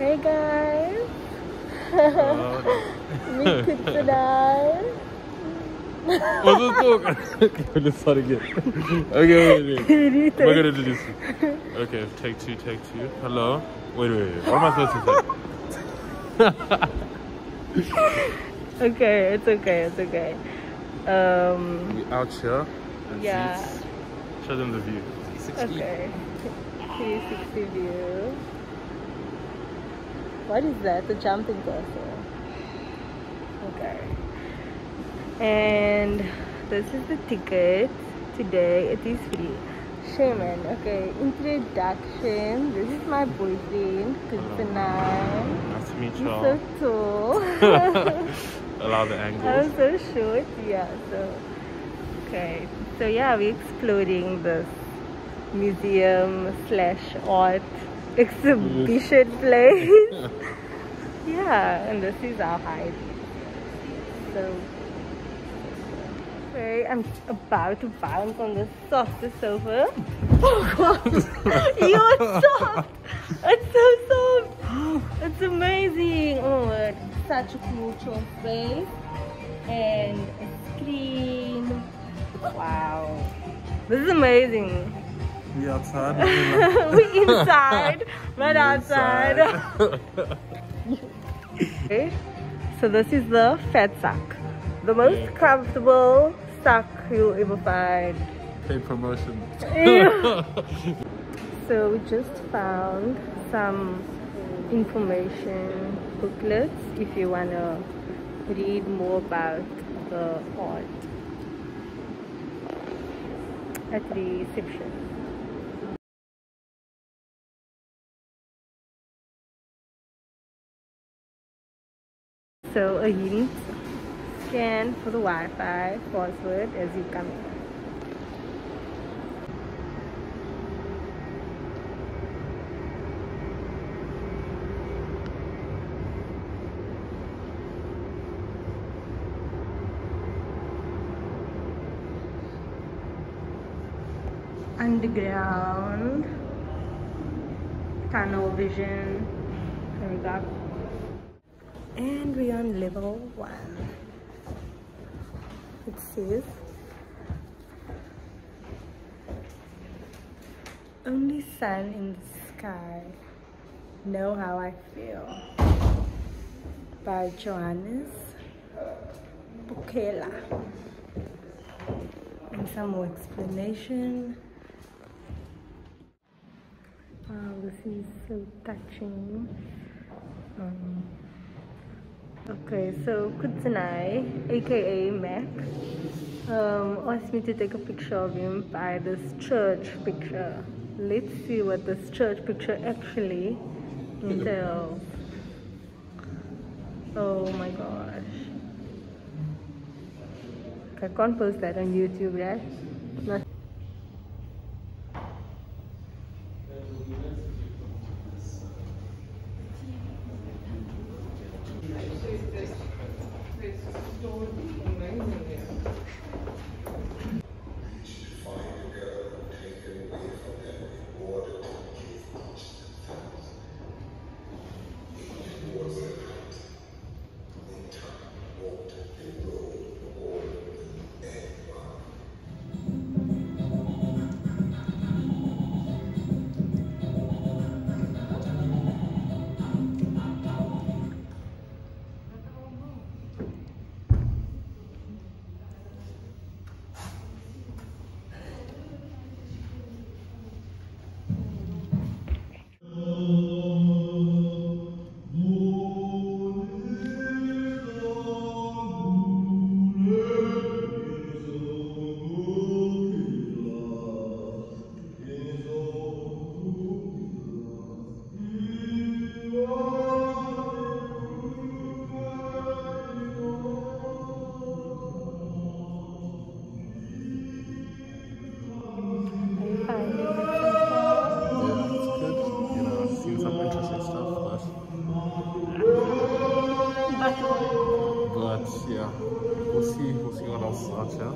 Hey guys. Today. What's this talk? okay, let's start again. Okay, wait, wait. We're gonna do this. Okay, take two, take two. Hello. Wait, wait, wait. What am I supposed to say? Okay, it's okay, it's okay. Um, We out here. Yeah. seats. Show them the view. okay. 360 view. What is that? The jumping castle. Okay. And this is the ticket. Today it is free. Shaman. Okay. Introduction. This is my boyfriend, Kunsanai. Nice to meet y'all. so tall. Allow the I'm so short, yeah. So, okay. So yeah, we're exploring this museum slash art exhibition mm. place. yeah, and this is our hide. So, okay, I'm about to bounce on the softest sofa. Oh god, you're soft. It's so soft. It's amazing. Oh, it's such a cool choice space and a screen. Wow, this is amazing. We outside. we inside, but We outside. okay, so this is the fat sack, the most comfortable sack you'll ever find. Paid promotion. So we just found some information booklets if you wanna read more about the art at the reception. A hint scan for the Wi-Fi password as you come in. underground tunnel vision there we go and we're on level one. It says only sun in the sky. Know how i feel. By johannes bukela. And some more explanation. Wow, this is so touching. Um, okay, so Kutsanai, aka Mac, um, asked me to take a picture of him by this church picture. Let's see what this church picture actually entails. Oh my gosh. I can't post that on YouTube, right? Not Are else archer.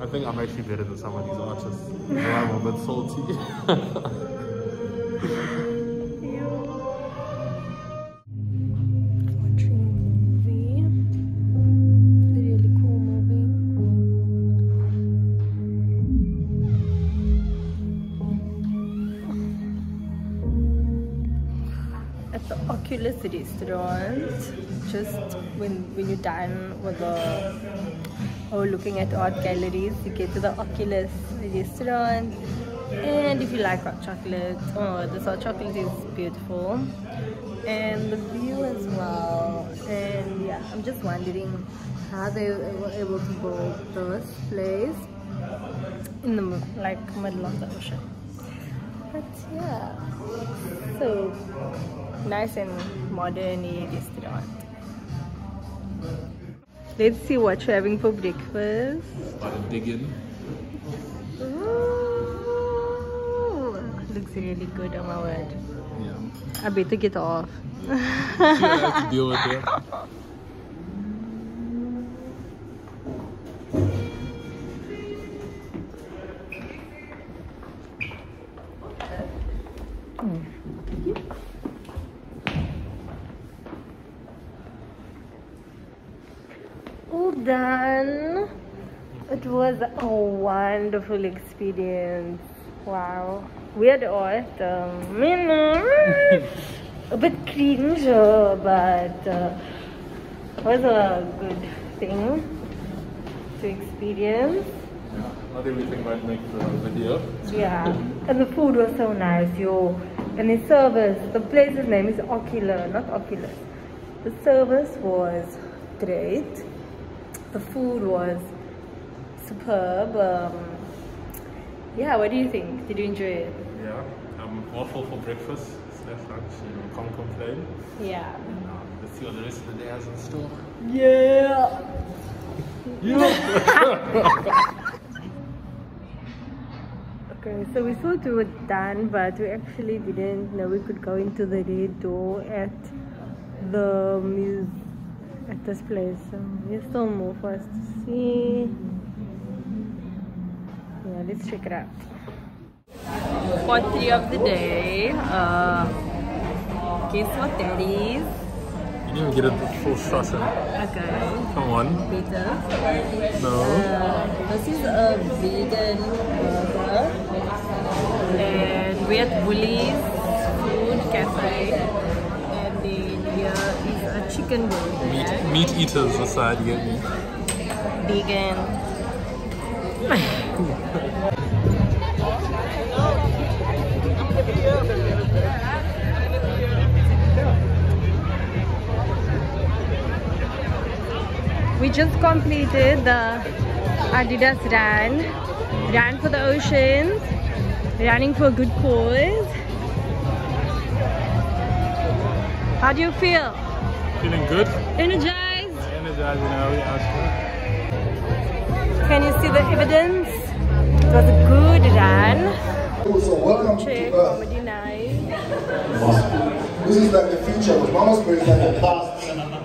I think I'm actually better than some of these archers. I'm a bit salty. Oculus restaurant just when when you dine with the or looking at art galleries, you get to the Oculus restaurant. And if you like hot chocolate, oh, this hot chocolate is beautiful. And the view as well. And yeah, I'm just wondering how they were able to build this place in the like middle of the ocean. But yeah, so nice and modern restaurant. Let's see what you're having for breakfast. Gotta dig in. Ooh, looks really good on my word. Yeah. I better get off. You have to deal with it. All hmm. Done. It was a wonderful experience. Wow. Weird art. Um, you know, a bit cringe, uh, but uh, was a good thing to experience. Yeah. Not everything might make the video. Yeah, and the food was so nice, yo. And the service, the place's name is Ocular, not Oculus. The service was great. The food was superb. Um, yeah, what do you think? Did you enjoy it? Yeah. Um, waffle for breakfast slash lunch. You know, can't complain. Yeah. And, uh, let's see what the rest of the day has in store. Yeah. Okay, so we thought we were done, but we actually didn't know we could go into the red door at the muse at this place. So there's still more for us to see. Yeah, let's check it out. Part three of the day. Uh, guess what that is? You didn't get a full shot. Okay, Come on. Peter. No. Uh, this is a vegan burger and we're at Woolies Food Cafe chicken Meat, meat eaters aside, you get me? vegan We just completed the Adidas run, ran for the oceans, running for a good cause. How do you feel? Feeling good? Energized? Energizing how we asked Can you see the evidence? It was a good run. So welcome Check to Earth. comedy night. This is like the future, but Mama's Square is like the past.